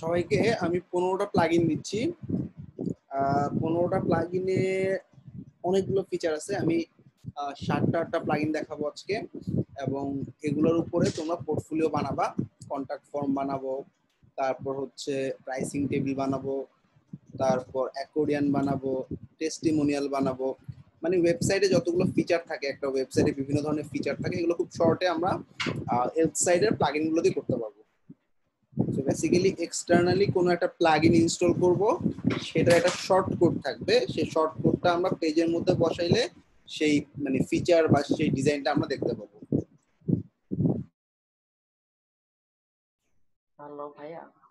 সবাইকে আমি পনেরোটা প্লাগইন দিচ্ছি। পনেরোটা প্লাগইনে অনেকগুলো ফিচার আছে। আমি সাতটা আটটা প্লাগইন দেখাবো আজকে এবং এগুলোর উপরে তোমরা পোর্টফোলিও বানাবা কন্ট্যাক্ট ফর্ম বানাবো, তারপর হচ্ছে প্রাইসিং টেবিল বানাবো, তারপর অ্যাকোর্ডিয়ান বানাবো টেস্টিমোনিয়াল বানাবো। মানে ওয়েবসাইটে যতগুলো ফিচার থাকে, একটা ওয়েবসাইটে বিভিন্ন ধরনের ফিচার থাকে, এগুলো খুব শর্টে আমরা ওয়েবসাইটের প্লাগইনগুলো দিয়ে করতে পারব। বেসিক্যালি এক্সটার্নালি কোনো একটা প্লাগ ইন ইনস্টল করব সেটা একটা শর্ট কোড থাকবে। সেই শর্ট কোডটা আমরা পেজের মধ্যে বসাইলে সেই মানে ফিচার বা সেই ডিজাইনটা আমরা দেখতে পাবো। ভাইয়া।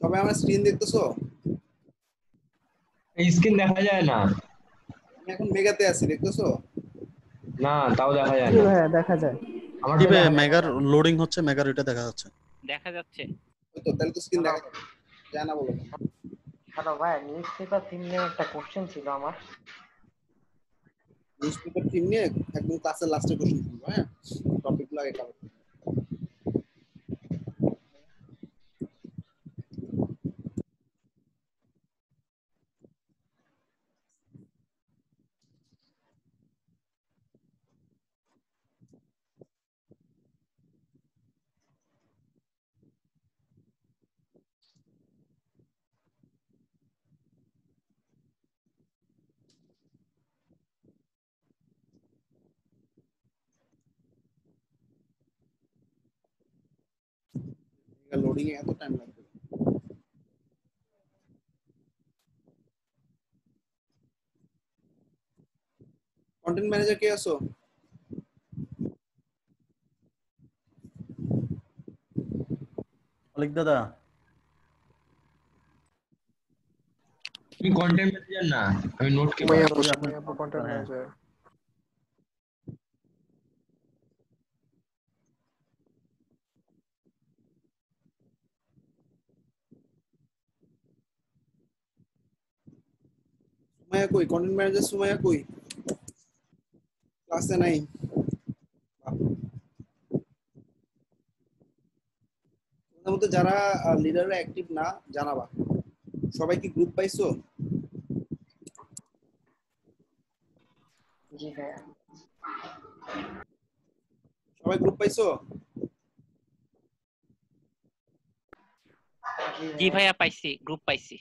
সবাই আমার স্ক্রিন দেখতেছো? এই স্ক্রিন দেখা যায় না। আমি এখন মেগাতে আছি দেখতেছো? না তাও দেখা যায় না। ভাইয়া দেখা যায়। আমার টিপে মেগার লোডিং হচ্ছে মেগার এটা দেখা যাচ্ছে। দেখা যাচ্ছে। ওই তো তাহলে তো স্ক্রিন দেখা যাবে জানা বলো। হ্যালো ভাইয়া নিউজ পেপার থিম নিয়ে একটা কোশ্চেন ছিল আমার। নিউজ পেপার টিম নিয়ে একদম ক্লাসের লাস্টে কোশ্চেন করব হ্যাঁ? টপিকগুলো আগে cover করব। লোডিং এ এত টাইম লাগবে কন্টেন্ট ম্যানেজার কে আছো অলিক দাদা তুমি কন্টেন্ট ম্যানেজার না আমি নোট কি ভাইয়া আপু, ভাইয়া আপু কন্টেন্ট হ্যাঁ। ম্যানেজার সুমাইয়া কই? কন্টেন্ট ম্যানেজার সুমাইয়া কই? ক্লাসে নাই। তোমাদের মধ্যে যারা লিডাররা অ্যাক্টিভ না জানাবা। সবাই কি গ্রুপ পাইছো? সবাই গ্রুপ পাইছো? জি ভাইয়া পাইছি গ্রুপ পাইছি।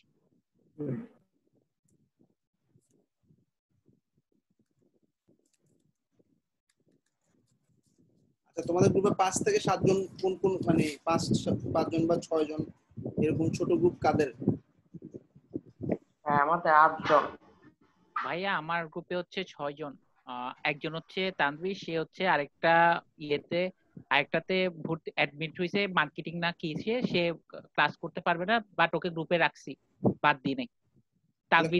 তোমাদের গ্রুপে পাঁচ থেকে সাতজন কোন কোন মানে পাঁচ পাঁচজন বা ছয় জন এরকম ছোট গ্রুপ কাদের? হ্যাঁ আমাদের আটজন ভাইয়া আমার গ্রুপে হচ্ছে ছয় জন। একজন হচ্ছে সে হচ্ছে আরেকটা ইয়েতে আরেকটাতে ভর্তি অ্যাডমিট হয়েছে মার্কেটিং না কি সে সে ক্লাস করতে পারবে না বাট ওকে গ্রুপে রাখছি বাদ দিই নাই।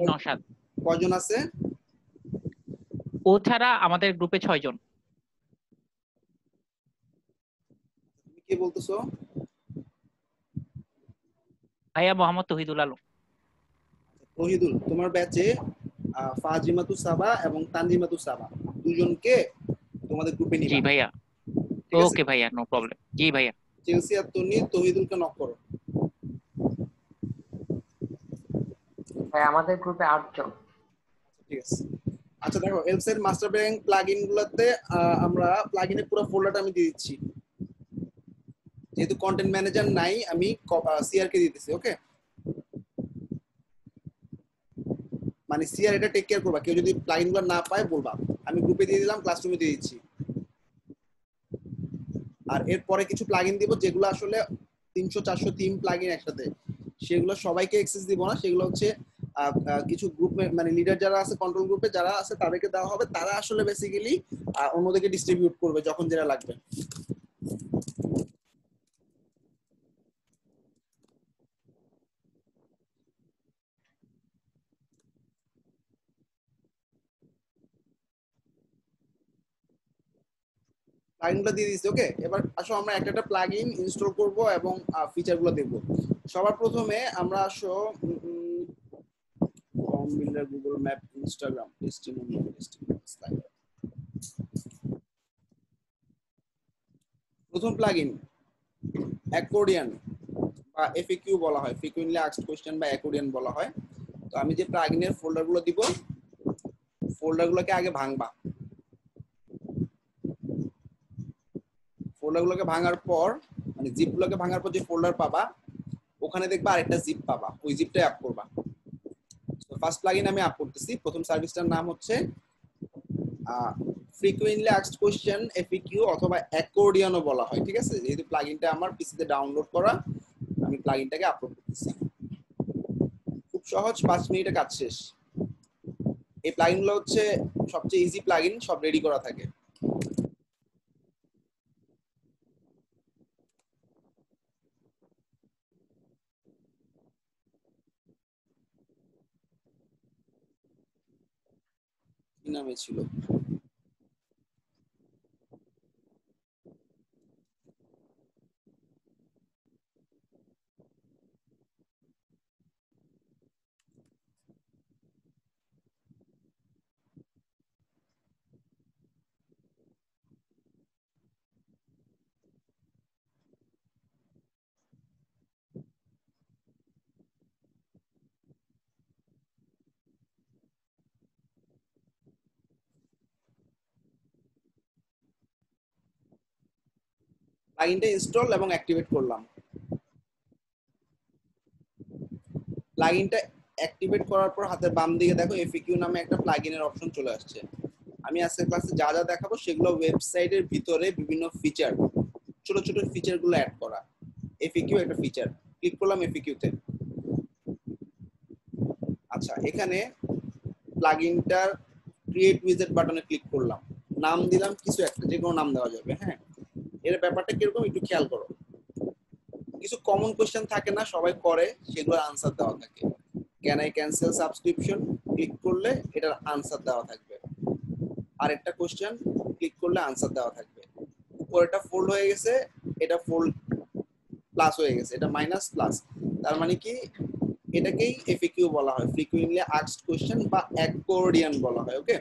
নসাদ কয়জন আছে? ও ছাড়া আমাদের গ্রুপে ছয় জন। কি বলতেছো? ভাইয়া মোহাম্মদ তহিদুল আলম। তহিদুল তোমার ব্যাচে ফাজিমাতু সাবা এবং তানজিমাতু সাবা। দুজনকে তোমাদের গ্রুপে জি ভাইয়া। ওকে ভাইয়া নো প্রবলেম জি ভাইয়া। চেলসি আর তনি তহিদুলকে নক করো। ভাই আমাদের গ্রুপে আটজন। ঠিক আছে। আচ্ছা দেখো ওয়েবসাইট মাস্টার ব্যাংক প্লাগইন গুলোতে আহ, আমরা প্লাগইনের পুরো ফোল্ডারটা আমি দিয়ে দিচ্ছি। যেহেতু কন্টেন্ট ম্যানেজার নাই, আমি সিআর কে দিতেছি ওকে মানে সিআর এটা টেক কেয়ার করবা। কেউ যদি প্লাগইনগুলো না পায়, বলবা। আমি গ্রুপে দিয়ে দিলাম ক্লাসরুমে দিয়ে দিচ্ছি। আর এরপরে কিছু প্লাগইন দিব, যেগুলো আসলে তিনশো, চারশো তিন প্লাগইন একসাথে। সেগুলো সবাইকে অ্যাক্সেস দিব না। সেগুলো হচ্ছে কিছু গ্রুপ মানে লিডার যারা আছে কন্ট্রোল গ্রুপে যারা আছে, তাদেরকে দেওয়া হবে। তারা আসলে বেসিক্যালি অন্যদেরকে ডিস্ট্রিবিউট করবে যখন যেটা লাগবে। প্লাগইনগুলো দিয়ে দিচ্ছি ওকে এবার আসো আমরা একটা একটা প্লাগইন ইনস্টল করব এবং ফিচারগুলো দেখব। সবার প্রথমে আমরা আসো form builder Google map Instagram testimonial slide প্রথম প্লাগইন অ্যাকর্ডিয়ান বা এফএকিউ বলা হয়। ফ্রিকুয়েন্টলি আস্কড কোশ্চেন বা অ্যাকর্ডিয়ান বলা হয়। তো আমি যে প্লাগইনের ফোল্ডারগুলো দিব ফোল্ডারগুলোকে আগে ভাঙবা। ফোল্ডারগুলোকে ভাঙার পর মানে জিপগুলোকে ভাঙার পর যে ফোল্ডার পাবা, ওখানে দেখবা আরেকটা জিপ পাবা, ওই জিপটাই আপ করবা। ফার্স্ট প্লাগইন আমি আপ করতেছি। প্রথম সার্ভিসটার নাম হচ্ছে ফ্রিকুয়েন্টলি আস্কড কোশ্চেন এফিকিউ অথবা অ্যাকর্ডিয়ানও বলা হয়, ঠিক আছে? যেহেতু প্লাগইনটা আমার পিসিতে ডাউনলোড করা, আমি প্লাগইনটাকে আপলোড করতেছি। খুব সহজ, পাঁচ মিনিটে কাজ শেষ। এই প্লাগইনগুলো হচ্ছে সবচেয়ে ইজি প্লাগইন সব রেডি করা থাকে। কি নামে ছিল। প্লাগইনটা ইনস্টল এবং অ্যাক্টিভেট করলাম। প্লাগইনটা অ্যাক্টিভেট করার পর হাতের বাম দিকে দেখো এফিকিউ নামে একটা প্লাগইনের অপশন চলে আসছে। আমি আজকের ক্লাসে যা যা দেখাবো সেগুলো ওয়েবসাইটের ভিতরে বিভিন্ন ফিচার ছোট ছোট ফিচারগুলো অ্যাড করা। এফিকিউ একটা ফিচার ক্লিক করলাম এফিকিউতে আচ্ছা এখানে প্লাগইনটার ক্রিয়েট উইজেট বাটনে ক্লিক করলাম। নাম দিলাম কিছু একটা যে কোনো নাম দেওয়া যাবে হ্যাঁ? এর ব্যাপারটা কীরকম একটু খেয়াল করো। কিছু কমন কোয়েশ্চেন থাকে না, সবাই করে সেগুলোর আনসার দেওয়া থাকে। Can I cancel subscription click করলে এটার আনসার দেওয়া থাকবে। আর একটা কোশ্চেন ক্লিক করলে আনসার দেওয়া থাকবে। উপরেটা ফোল্ড হয়ে গেছে, এটা ফোল্ড প্লাস হয়ে গেছে, এটা মাইনাস প্লাস তার মানে কি? এটাকেই এফএকিউ বলা হয়। ফ্রিকুয়েন্টলি আস্কড কোশ্চেন বা অ্যাকর্ডিয়ান বলা হয় ওকে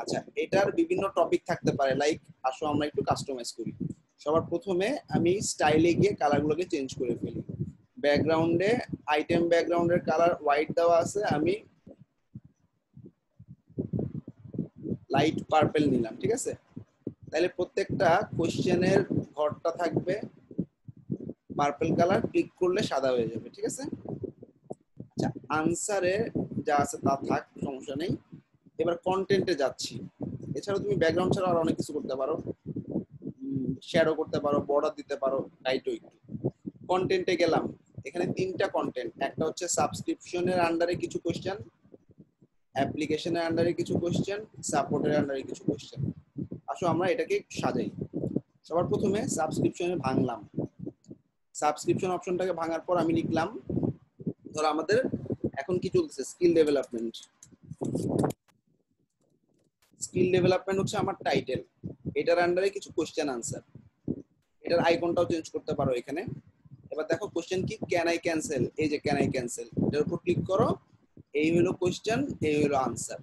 আচ্ছা এটার বিভিন্ন টপিক থাকতে পারে লাইক আসো আমরা একটু কাস্টমাইজ করি। সবার প্রথমে আমি স্টাইলে গিয়ে কালারগুলোকে চেঞ্জ করে ফেলি। ব্যাকগ্রাউন্ডে আইটেম ব্যাকগ্রাউন্ডের কালার হোয়াইট দেওয়া আছে, আমি লাইট পার্পল নিলাম, ঠিক আছে? তাহলে প্রত্যেকটা কোশ্চেনের ঘরটা থাকবে পার্পল কালার ক্লিক করলে সাদা হয়ে যাবে, ঠিক আছে? আচ্ছা আনসারে যা আছে তা থাক, সমস্যা নেই। এবার কন্টেন্টে যাচ্ছি। এছাড়াও তুমি ব্যাকগ্রাউন্ড ছাড়া আর অনেক কিছু করতে পারো। শেয়ারও করতে পারো বর্ডার দিতে পারো টাইটও একটু। কন্টেন্টে গেলাম। এখানে তিনটা কন্টেন্ট একটা হচ্ছে সাবস্ক্রিপশনের আন্ডারে কিছু কোশ্চেন অ্যাপ্লিকেশনের আন্ডারে কিছু কোশ্চেন সাপোর্টের আন্ডারে কিছু কোশ্চেন আসো আমরা এটাকে সাজাই। সবার প্রথমে সাবস্ক্রিপশনে ভাঙলাম। সাবস্ক্রিপশন অপশনটাকে ভাঙার পর আমি লিখলাম, ধরো আমাদের এখন কি চলছে? স্কিল ডেভেলপমেন্ট স্কিল ডেভেলপমেন্ট হচ্ছে আমার টাইটেল এটার আন্ডারে কিছু কোশ্চেন আনসার এটার আইকনটাও চেঞ্জ করতে পারো এখানে। এবার দেখো কোশ্চেন কি? ক্যান আই ক্যান্সেল এই যে ক্যান আই ক্যান্সেল এটার উপর ক্লিক করো। এই হলো কোশ্চেন এই হলো আনসার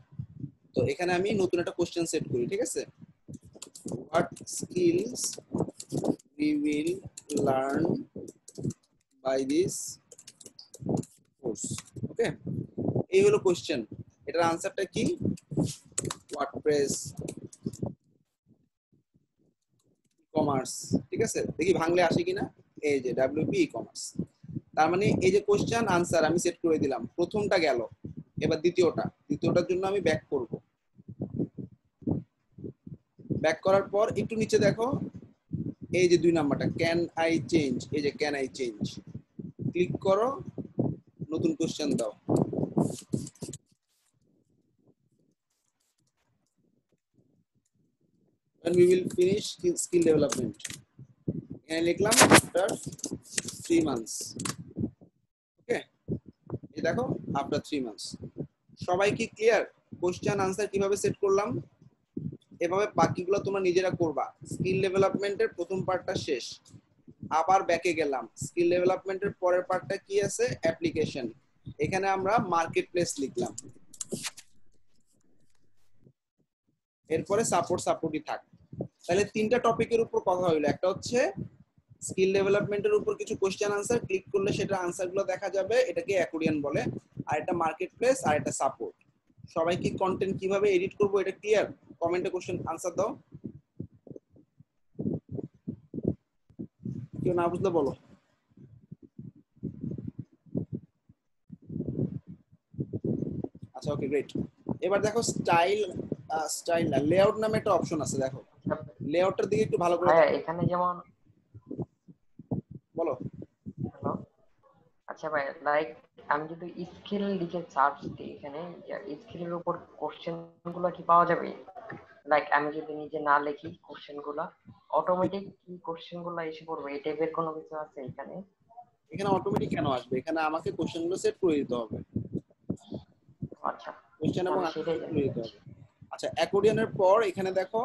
তো এখানে আমি নতুন একটা কোশ্চেন সেট করি, ঠিক আছে? What skills we will learn by this course okay এই হলো কোশ্চেন এটার আনসারটা কি? ওয়ার্ডপ্রেস কমার্স ঠিক আছে? দেখি ভাঙলে আসে কিনা? এই যে ডাব্লিউপি ই কমার্স তার মানে এই যে কোশ্চেন আনসার আমি সেট করে দিলাম। প্রথমটা গেল, এবার দ্বিতীয়টা। দ্বিতীয়টার জন্য আমি ব্যাক করব। ব্যাক করার পর একটু নিচে দেখো। এই যে দুই নাম্বারটা ক্যান আই চেঞ্জ এই যে ক্যান আই চেঞ্জ ক্লিক করো, নতুন কোশ্চেন দাও। When we will finish skill, skill development. এখানে লিখলাম আফটার থ্রি মান্থস ওকে এই দেখো আফটার থ্রি মান্থস সবাই কি ক্লিয়ার কোশ্চেন আনসার কীভাবে সেট করলাম? এভাবে বাকিগুলো তোমরা নিজেরা করবা। স্কিল ডেভেলপমেন্টের প্রথম পার্টটা শেষ। আবার ব্যাকে গেলাম। স্কিল ডেভেলপমেন্টের পরের পার্টটা কি আছে? অ্যাপ্লিকেশন এখানে আমরা মার্কেট প্লেস লিখলাম। এরপরে সাপোর্ট সাপোর্টই থাক। তাহলে তিনটা টপিকের উপর কথা হইল। একটা হচ্ছে স্কিল ডেভেলপমেন্টের উপর কিছু কোশ্চেন আনসার ক্লিক করলে সেটা আনসারগুলো দেখা যাবে, এটাকে অ্যাকোরিয়ান বলে। আর এটা মার্কেট প্লেস আর এটা সাপোর্ট সবাই কি কন্টেন্ট কীভাবে এডিট করব এটা ক্লিয়ার কমেন্টে কোশ্চেন আনসার দাও। কেউ না বুঝলে বলো। আচ্ছা ওকে গ্রেট এবার দেখো স্টাইল স্টাইল লেআউট নামে একটা অপশন আছে, দেখো। লেআউটের দিকে একটু ভালো করে দেখো। এখানে যেমন বলো। আচ্ছা ভাই লাইক আমি যদি স্কিল লিখে সার্চ দিই এখানে স্কিলের উপর কোশ্চেনগুলো কি পাওয়া যাবে? লাইক আমি যদি নিজে না লিখি কোশ্চেনগুলা অটোমেটিক কি কোশ্চেনগুলো এসে পড়বে? এই টাইপের কোনো কিছু আছে এখানে? এখানে অটোমেটিক কেন আসবে? এখানে আমাকে কোশ্চেনগুলো সেট করে দিতে হবে। আচ্ছা। কোশ্চেন এবং সেটাই দিতে হবে। আচ্ছা অ্যাকোর্ডিয়নের পর এখানে দেখো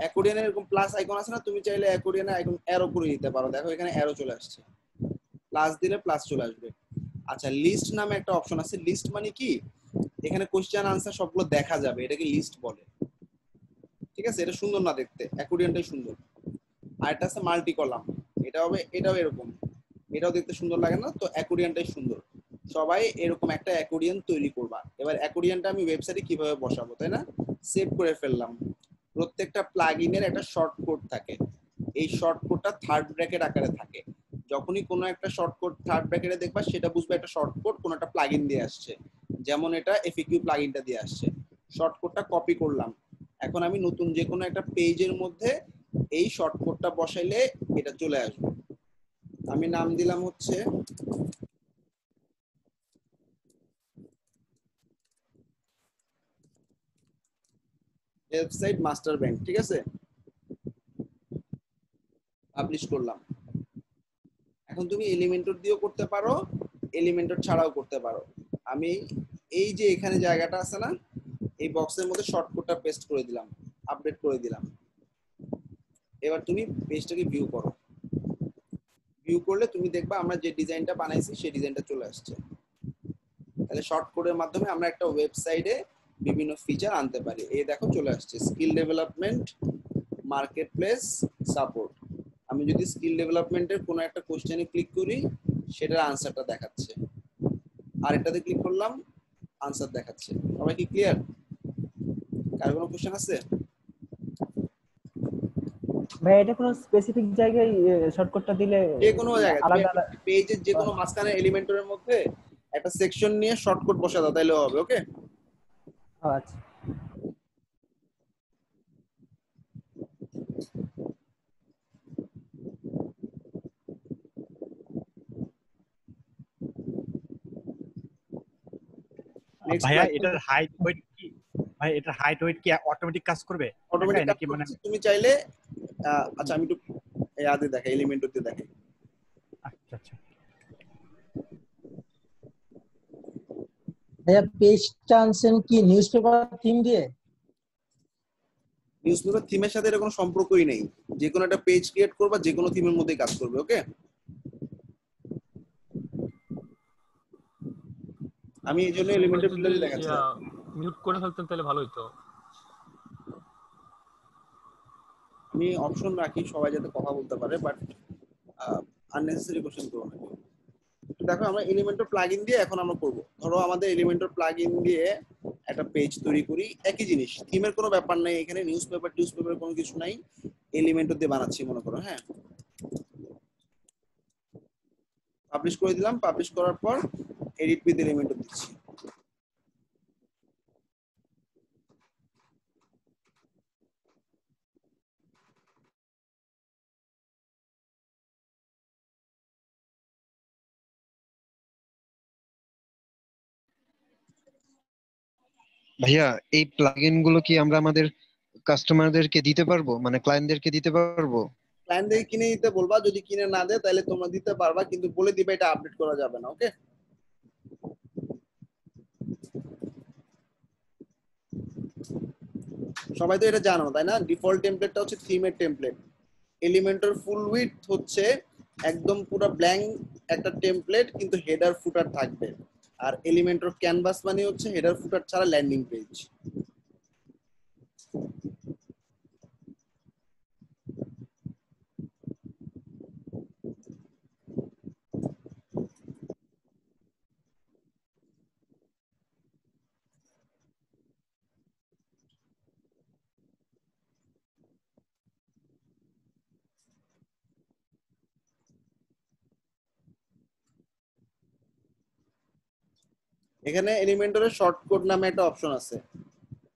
অ্যাকোর্ডিয়নের এরকম প্লাস আইকন আছে না, তুমি চাইলে অ্যাকোর্ডিয়নে আইকন অ্যারো করে দিতে পারো। দেখো এখানে অ্যারো চলে আসছে। প্লাস দিলে প্লাস চলে আসবে। আচ্ছা লিস্ট নামে একটা অপশন আছে। লিস্ট মানে কি? এখানে কোশ্চেন আনসার সবগুলো দেখা যাবে। এটাকে লিস্ট বলে। ঠিক আছে? এটা সুন্দর না দেখতে। অ্যাকোর্ডিয়নটাই সুন্দর। আর এটা আছে মাল্টি কলাম এটা হবে এটাও এরকম। এটাও দেখতে সুন্দর লাগে না? তো অ্যাকোর্ডিয়নটাই সুন্দর। সবাই এরকম একটা অ্যাকোর্ডিয়ন তৈরি করবা। এবার অ্যাকোর্ডিয়নটা আমি ওয়েবসাইটে কীভাবে বসাবো, তাই না? সেভ করে ফেললাম। প্রত্যেকটা প্লাগইনের একটা শর্ট কোড থাকে। এই শর্ট কোডটা থার্ড ব্র্যাকেট আকারে থাকে। যখনই কোনো একটা শর্ট কোড থার্ড ব্র্যাকেটে দেখবা, সেটা বুঝবে একটা শর্ট কোড কোনো একটা প্লাগইন দিয়ে আসছে। যেমন এটা এফিকিউ প্লাগইনটা দিয়ে আসছে। শর্ট কোডটা কপি করলাম। এখন আমি নতুন যে কোনো একটা পেজের মধ্যে এই শর্ট কোডটা বসাইলে এটা চলে আসবে। আমি নাম দিলাম হচ্ছে ওয়েবসাইট মাস্টার ব্যাংক, ঠিক আছে? পাবলিশ করলাম। এখন তুমি এলিমেন্টর দিয়েও করতে পারো এলিমেন্টর ছাড়াও করতে পারো। আমি এই যে এখানে জায়গাটা আছে না, এই বক্সের মধ্যে শর্টকাটটা পেস্ট করে দিলাম আপডেট করে দিলাম। এবার তুমি পেজটাকে ভিউ করো। ভিউ করলে তুমি দেখবা আমরা যে ডিজাইনটা বানাইছি, সেই ডিজাইনটা চলে আসছে। তাহলে শর্ট কোডের মাধ্যমে আমরা একটা ওয়েবসাইটে বিভিন্ন ফিচার আনতে পারি। এই দেখো চলে আসছে skill development market place support আমি যদি স্কিল ডেভেলপমেন্টের কোনো একটা কোশ্চেনে ক্লিক করি সেটার আনসারটা দেখাচ্ছে। আর এটাতে ক্লিক করলাম আনসার দেখাচ্ছে। সবাই কি ক্লিয়ার কার কোনো কোশ্চেন আছে? ভাই এটা কোনো স্পেসিফিক জায়গায় শর্টকাটটা দিলে যে কোনো জায়গায় পেজের যে কোনো মাঝখানে এলিমেন্টরের মধ্যে একটা সেকশন নিয়ে শর্টকাট বসা দাও তাইলে হবে ওকে আচ্ছা। ভাইয়া এটার হাইট ওয়েট কি? ভাই এটার হাইট ওয়েট কি অটোমেটিক কাজ করবে? অটোমেটিক নাকি মানে তুমি চাইলে আহ, আচ্ছা আমি একটু ইয়াতে দেখাই এলিমেন্টর দিয়ে দেখাই আচ্ছা আচ্ছা ভাইয়া পেজটা আনছেন কি নিউজ পেপার থিম দিয়ে? নিউজ পেপার থিমের সাথে এর কোনো সম্পর্কই নেই। যে কোনো একটা পেজ ক্রিয়েট করবা যে কোনো থিমের মধ্যে কাজ করবে ওকে আমি এই জন্য এলিমেন্টর ফিল্টারই দেখাচ্ছি। মিউট করে ফেলতেন তাহলে ভালো হতো আমি অপশন রাখি সবাই যাতে কথা বলতে পারে বাট আননেসেসারি কোশ্চেন করব না দেখো, আমরা এলিমেন্টর প্লাগইন দিয়ে এখন আমরা করব। ধরো, আমাদের এলিমেন্টর প্লাগইন দিয়ে একটা পেজ তৈরি করি। একই জিনিস থিমের কোনো ব্যাপার নাই এখানে নিউজ পেপার টিউজ পেপার কোনো কিছু নাই। এলিমেন্টর দিয়ে বানাচ্ছি, মনে করো হ্যাঁ। পাবলিশ করে দিলাম পাবলিশ করার পর এডিট উইথ এলিমেন্টর দিচ্ছি। ভাইয়া, এই প্লাগইনগুলো কি আমরা আমাদের কাস্টমারদেরকে দিতে পারব? মানে ক্লায়েন্টদেরকে দিতে পারব? ক্লায়েন্টদের কিনে নিতে বলবা, যদি কিনে না দেয়, তাহলে তোমরা দিতে পারবা, কিন্তু বলে দিবে এটা আপডেট করা যাবে না ওকে সবাই তো এটা জানো, তাই না? ডিফল্ট টেমপ্লেটটা হচ্ছে থিমের টেমপ্লেট এলিমেন্টের ফুল উইথ হচ্ছে একদম পুরো ব্ল্যাঙ্ক একটা টেমপ্লেট কিন্তু হেডার ফুটার থাকবে। আর এলিমেন্ট অফ ক্যানভাস মানে হচ্ছে হেডার ফুটার ছাড়া ল্যান্ডিং পেজ এখানে এলিমেন্টরের শর্টকট নামে একটা অপশন আছে।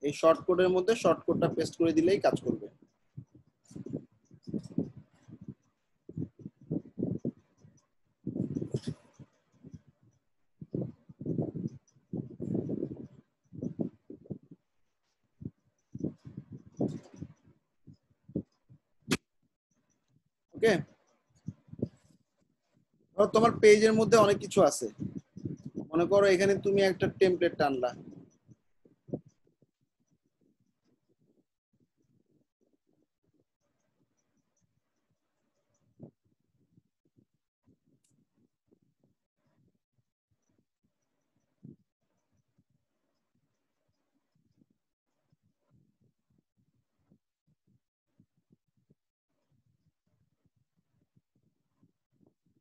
এই শর্টকটের মধ্যে শর্টকটটা পেস্ট করে দিলেই কাজ করবে। ওকে তোমার পেজের মধ্যে অনেক কিছু আছে। মনে করো এখানে তুমি একটা টেমপ্লেট টানলা।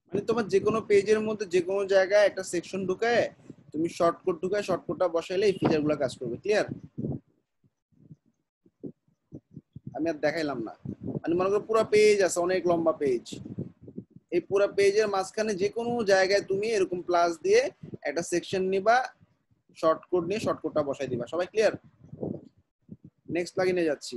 মানে তোমার যে কোনো পেজের মধ্যে যে কোনো জায়গায় একটা সেকশন ঢুকায়, তুমি শর্টকট ঢুকায় শর্টকটটা বসাইলে এই ফিচারগুলো কাজ করবে ক্লিয়ার আমি আর দেখাইলাম না। মানে মনে করো পুরো পেজ আছে, অনেক লম্বা পেজ এই পুরো পেজের মাঝখানে যে কোনো জায়গায় তুমি এরকম প্লাস দিয়ে একটা সেকশন নিবা শর্টকট নিয়ে শর্টকটটা বসাই দিবা। সবাই ক্লিয়ার নেক্সট প্লাগইনে যাচ্ছি।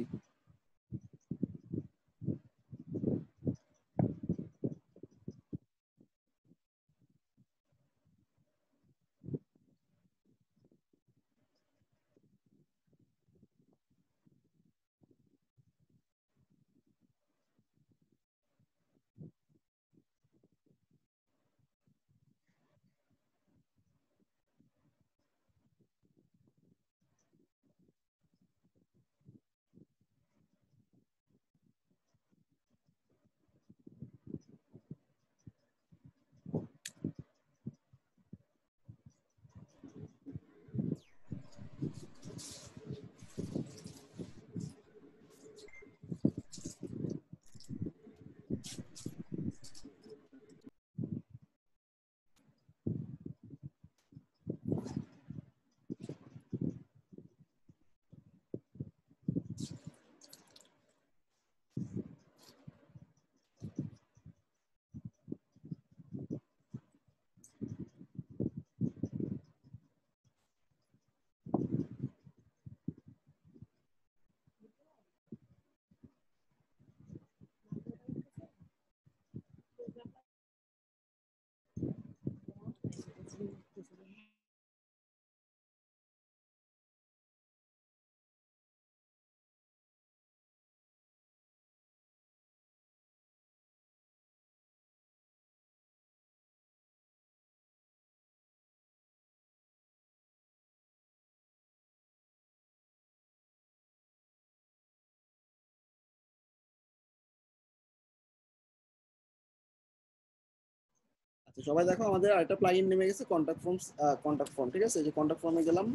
আচ্ছা সবাই দেখো, আমাদের আরেকটা প্লাগইন নেমে গেছে কন্টাক্ট ফর্মস কন্টাক্ট ফর্ম ঠিক আছে? এই যে কন্টাক্ট ফর্মে গেলাম।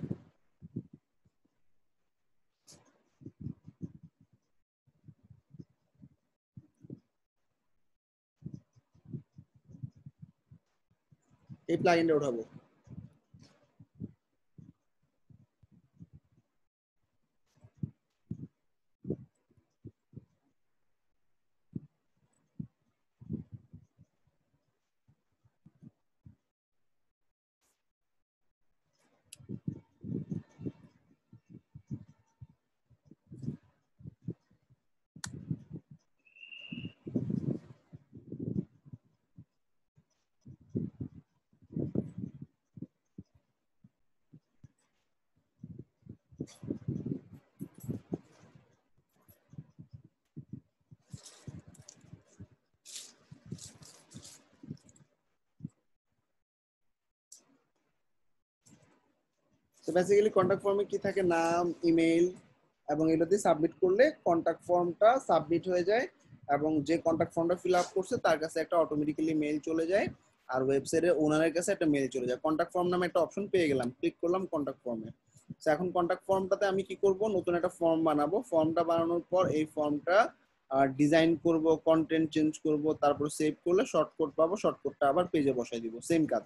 এই প্লাগইনটা উঠাবো। তো বেসিক্যালি কন্টাক্ট ফর্মে কি থাকে? নাম ইমেল এবং এটাতে সাবমিট করলে কন্ট্যাক্ট ফর্মটা সাবমিট হয়ে যায় এবং যে কন্ট্যাক্ট ফর্মটা ফিল আপ করছে তার কাছে একটা অটোমেটিক্যালি মেল চলে যায় আর ওয়েবসাইটের ওনারের কাছে একটা মেল চলে যায়। কন্ট্যাক্ট ফর্ম নামে একটা অপশন পেয়ে গেলাম। ক্লিক করলাম কন্ট্যাক্ট ফর্মে তো এখন কন্ট্যাক্ট ফর্মটাতে আমি কি করব? নতুন একটা ফর্ম বানাবো। ফর্মটা বানানোর পর এই ফর্মটা ডিজাইন করব কন্টেন্ট চেঞ্জ করব, তারপর সেভ করলে শর্টকাট পাবো শর্টকাটটা আবার পেজে বসাই দিব। সেম কাজ।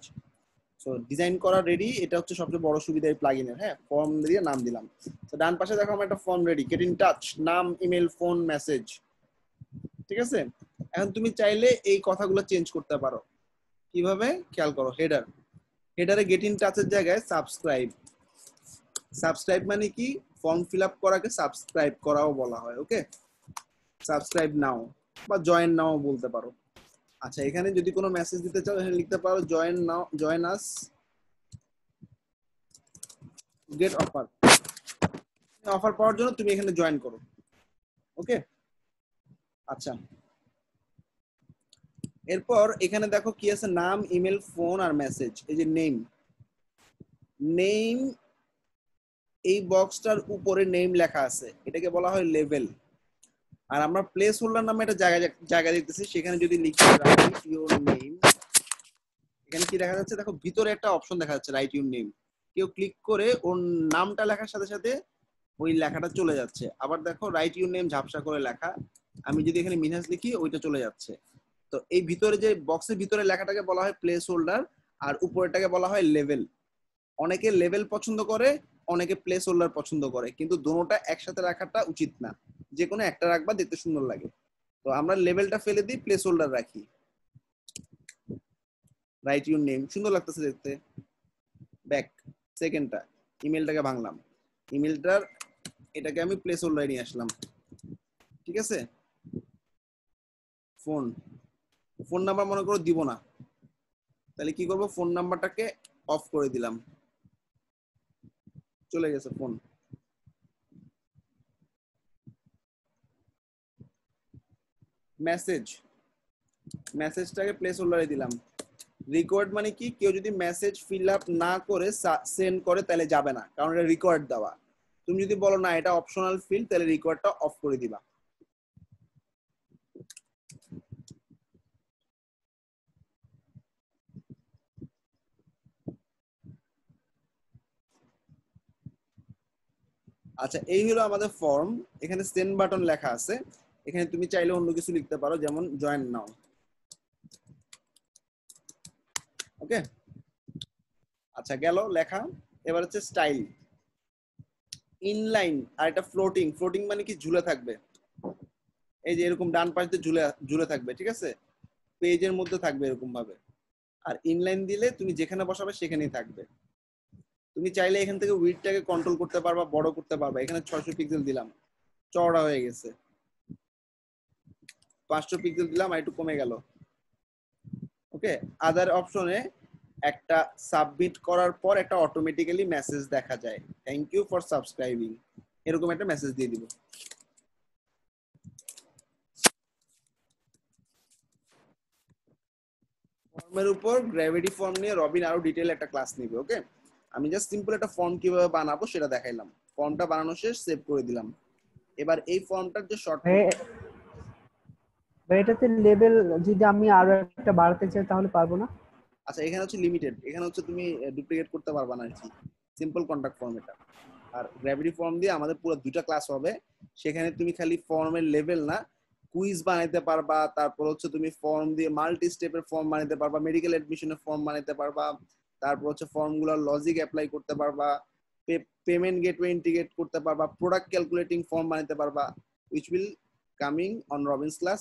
সো ডিজাইন করা রেডি এটা হচ্ছে সবচেয়ে বড় সুবিধা এই প্লাগইনের হ্যাঁ ফর্ম দিয়ে নাম দিলাম। তো ডান পাশে দেখো আমার একটা form ready get in touch নাম ইমেল ফোন মেসেজ ঠিক আছে? এখন তুমি চাইলে এই কথাগুলো চেঞ্জ করতে পারো। কীভাবে? খেয়াল করো হেডার হেডারে গেট ইন টাচের জায়গায় সাবস্ক্রাইব সাবস্ক্রাইব মানে কি? ফর্ম ফিল আপ করাকে সাবস্ক্রাইব করাও বলা হয় ওকে সাবস্ক্রাইব নাও বা জয়েন নাও বলতে পারো। আচ্ছা এখানে যদি কোনো মেসেজ দিতে চাও, এখানে লিখতে পারো join now join us get offer offer পাওয়ার জন্য তুমি এখানে জয়েন করো ওকে আচ্ছা। এরপর এখানে দেখো কি আছে? নাম ইমেল ফোন আর মেসেজ এই যে নেম নেম এই বক্সটার উপরে নেম লেখা আছে। এটাকে বলা হয় লেভেল আর আমরা প্লেস হোল্ডার নামে একটা জায়গা জায়গা দেখতেছি। সেখানে যদি লিখি রাইট ইউর নেম এখানে কি দেখা যাচ্ছে? দেখো, ভিতরে একটা অপশন দেখা যাচ্ছে রাইট ইউর নেম কেউ ক্লিক করে ওর নামটা লেখার সাথে সাথে ওই লেখাটা চলে যাচ্ছে। আবার দেখো রাইট ইউর নেম ঝাপসা করে লেখা। আমি যদি এখানে মিনহাজ লিখি, ওইটা চলে যাচ্ছে। তো এই ভিতরে যে বক্সের ভিতরে লেখাটাকে বলা হয় প্লেস হোল্ডার আর উপরেরটাকে বলা হয় লেভেল অনেকে লেভেল পছন্দ করে অনেকে প্লেস হোল্ডার পছন্দ করে, কিন্তু দোনোটা একসাথে রাখাটা উচিত না। যে কোনো একটা রাখবা, দেখতে সুন্দর লাগে। তো আমরা লেভেলটা ফেলে দিই প্লেস হোল্ডার রাখি। রাইট ইউর নেম সুন্দর লাগতেছে দেখতে। ব্যাক সেকেন্ডটা ইমেলটাকে ভাঙলাম। ইমেলটার এটাকে আমি প্লেস হোল্ডারে নিয়ে আসলাম। ঠিক আছে? ফোন ফোন নাম্বার মনে করো দিব না। তাহলে কি করব? ফোন নাম্বারটাকে অফ করে দিলাম। চলে গেছে ফোন। মেসেজ মেসেজটাকে প্লেস হোল্ডারে দিলাম। রেকর্ড মানে কি? কেউ যদি মেসেজ ফিল আপ না করে সেন্ড করে, তাহলে যাবে না। কারণ এটা রেকর্ড দেওয়া। তুমি যদি বলো না, এটা অপশনাল ফিল তাহলে রেকর্ডটা অফ করে দিবা। আচ্ছা এই হলো আমাদের ফর্ম এখানে সেন্ড বাটন লেখা আছে। এখানে তুমি চাইলে অন্য কিছু লিখতে পারো, যেমন জয়েন নাও ওকে? আচ্ছা গেল লেখা। এবার হচ্ছে স্টাইল ইনলাইন আর এটা ফ্লোটিং ফ্লোটিং মানে কি? ঝুলে থাকবে। এই যে এরকম ডান পাশে ঝুলে ঝুলে থাকবে, ঠিক আছে? পেজের মধ্যে থাকবে এরকম ভাবে আর ইনলাইন দিলে তুমি যেখানে বসাবে সেখানেই থাকবে। তুমি চাইলে এখান থেকে উইডটাকে কন্ট্রোল করতে পারবা, বড় করতে পারবা। এখানে ছয়শো পিক্সেল দিলাম। চওড়া হয়ে গেছে। পাঁচশো পিক্সেল দিলাম আর একটু কমে গেল। ওকে আদার অপশনে একটা সাবমিট করার পর একটা অটোমেটিক্যালি মেসেজ দেখা যায়। থ্যাংক ইউ ফর সাবস্ক্রাইবিং এরকম একটা মেসেজ দিয়ে দিব। ফর্মের উপর গ্র্যাভিটি ফর্ম নিয়ে রবিন আরও ডিটেল একটা ক্লাস নিবে ওকে আমি জাস্ট সিম্পল একটা ফর্ম কীভাবে বানাবো সেটা দেখাইলাম। ফর্মটা বানানো শেষ সেভ করে দিলাম। এবার এই ফর্মটার যে শর্ট এটাতে লেভেল যদি আমি আরও একটা বাড়াতে চাই তাহলে পারব না? আচ্ছা এখানে হচ্ছে লিমিটেড এখানে হচ্ছে তুমি ডুপ্লিকেট করতে পারবা না কি। সিম্পল কন্টাক্ট ফর্ম এটা। আর গ্র্যাভিটি ফর্ম দিয়ে আমাদের পুরো দুইটা ক্লাস হবে। সেখানে তুমি খালি ফর্মের লেভেল না কুইজ বানাইতে পারবা। তারপর হচ্ছে তুমি ফর্ম দিয়ে মাল্টি স্টেপের ফর্ম বানাইতে পারবা। মেডিকেল এডমিশনের ফর্ম বানাইতে পারবা। তারপর হচ্ছে ফর্মগুলোর লজিক অ্যাপ্লাই করতে পারবা পেমেন্ট গেটওয়ে ইন্টিগ্রেট করতে পারবা প্রোডাক্ট ক্যালকুলেটিং ফর্ম বানাতে পারবা which will coming on Robin's class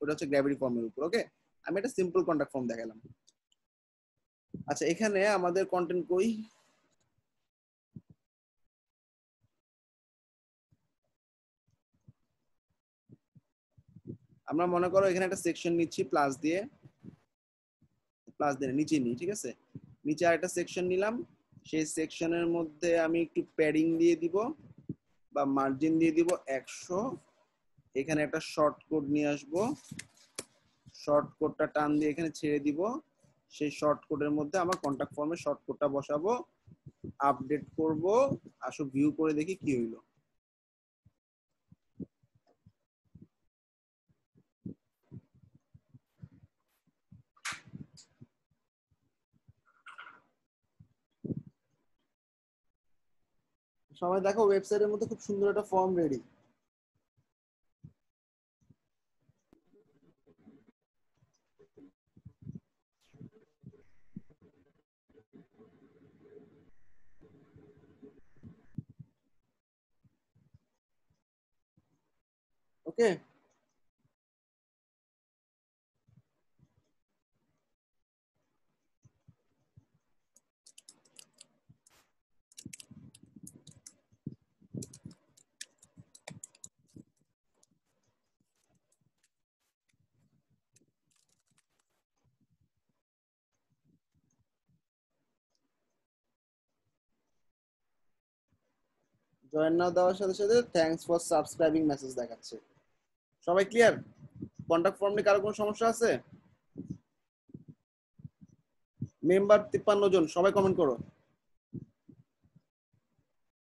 ওটা হচ্ছে গ্র্যাভিটি ফর্মের উপর ওকে আমি একটা সিম্পল কন্টাক্ট ফর্ম দেখালাম। আচ্ছা এখানে আমাদের কন্টেন্ট কই? আমরা মনে করো এখানে একটা সেকশন নিচ্ছি প্লাস দিয়ে প্লাস দিয়ে নিচে নিই, ঠিক আছে? নিচে আরেকটা সেকশন নিলাম। সেই সেকশনের মধ্যে আমি একটু প্যাডিং দিয়ে দিব বা মার্জিন দিয়ে দিব একশো। এখানে একটা শর্ট কোড নিয়ে আসব। শর্ট কোডটা টান দিয়ে এখানে ছেড়ে দিব। সেই শর্ট কোডের মধ্যে আমার কন্টাক্ট ফর্মে শর্ট কোডটা বসাবো আপডেট করব, আসো ভিউ করে দেখি কি হইল। সবাই দেখো ওয়েবসাইটের মধ্যে খুব সুন্দর একটা form ready okay join now দেওয়ার সাথে সাথে থ্যাঙ্কস ফর সাবস্ক্রাইবিং মেসেজ দেখাচ্ছে। সবাই ক্লিয়ার কন্টাক্ট ফর্ম নিয়ে কারও কোনো সমস্যা আছে? মেম্বার তিপ্পান্ন জন, সবাই কমেন্ট করো।